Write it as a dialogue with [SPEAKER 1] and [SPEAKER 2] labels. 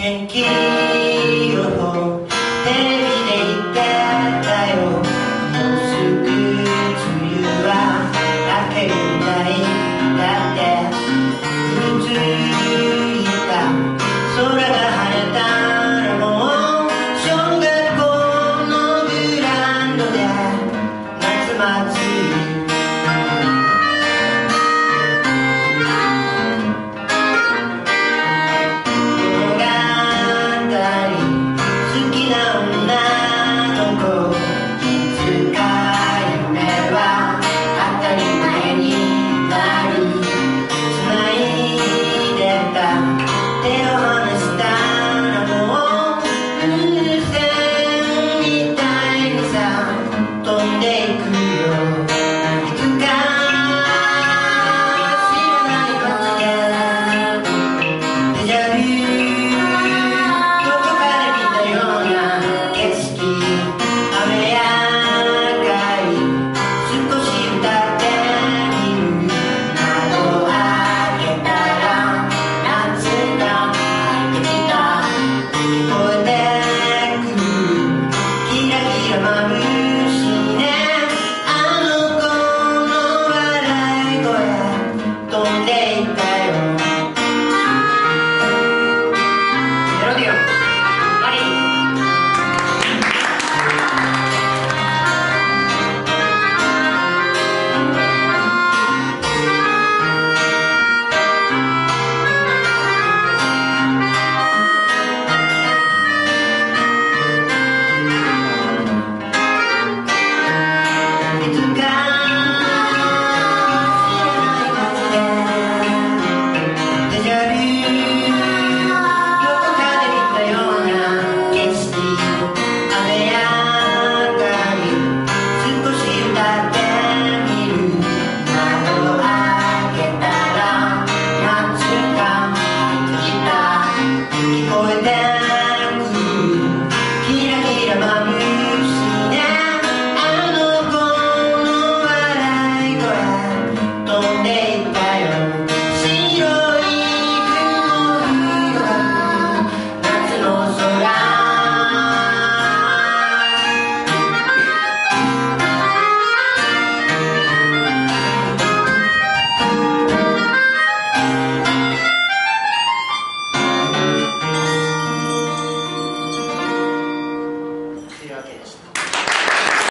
[SPEAKER 1] 天気予報テレビで言ってたよもうすぐ梅雨は明けるないだってうついた空が晴れたらもう小学校のグラウンドで夏祭り